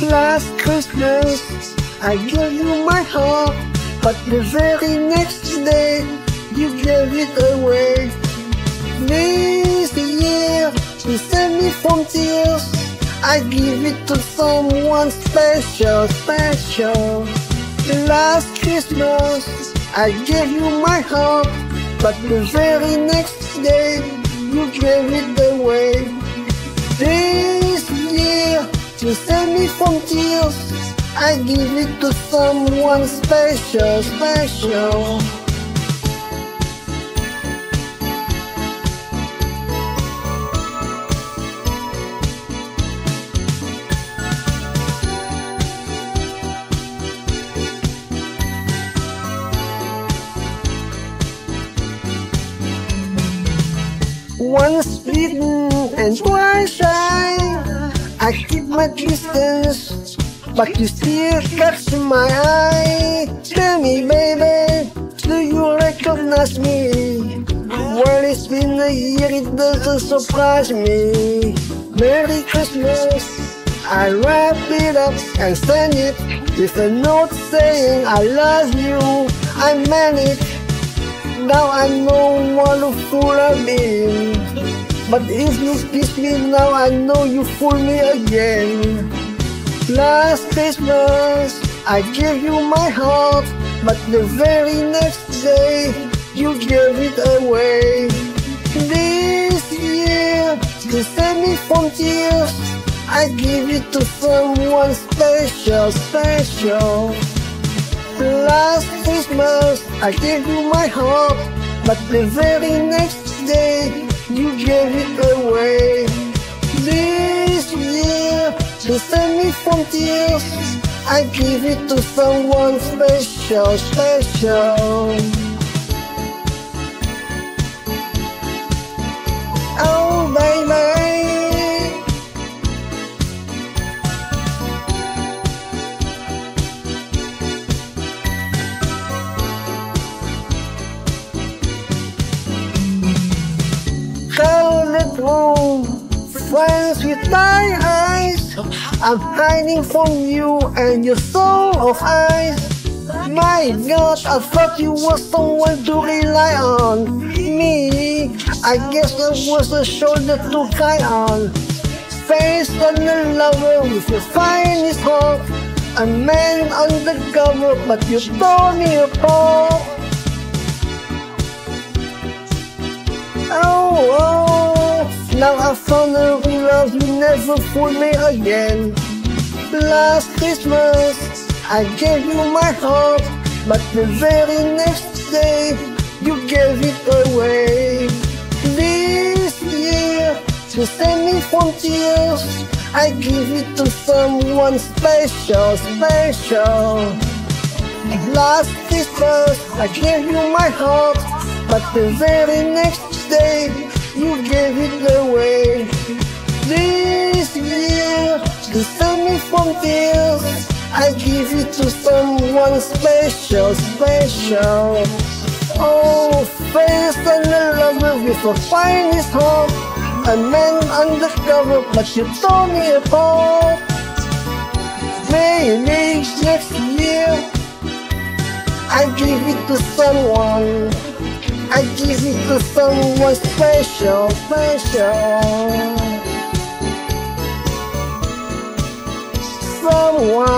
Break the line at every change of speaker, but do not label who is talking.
Last Christmas, I gave you my heart, but the very next day, you gave it away. This year, to save me from tears, I give it to someone special, special. Last Christmas, I gave you my heart, but the very next day, you gave it away. This year, to save me from tears, I give it to someone special, special. Once bitten and twice shy, I keep my distance, but you still catch my eye. Tell me, baby, do you recognize me? Well, it's been a year, it doesn't surprise me. Merry Christmas, I wrap it up and send it with a note saying I love you. I meant it. Now I know what a fool I've been. But if you kiss me now, I know you fool me again. Last Christmas, I gave you my heart, but the very next day, you gave it away. This year, to save me from tears, I give it to someone special, special. Last Christmas, I gave you my heart, but the very next day, you gave it away. This year, to save me from tears, I give it to someone special, special. Friends with my eyes. I'm hiding from you and your soul of eyes. My God, I thought you were someone to rely on. Me, I guess I was a shoulder to cry on. Face on a lover with your finest heart. A man undercover, but you tore me apart. Now I found a real love, you never fool me again. Last Christmas, I gave you my heart, but the very next day, you gave it away. This year, to save me from tears, I give it to someone special, special. Last Christmas, I gave you my heart, but the very next day, you gave it away. This year, to save me from tears, I give it to someone special, special. Oh, face and a lover with a finest heart, a man undercover, but you tore me apart. Maybe next year, I give it to someone. I give it to someone special, special. Someone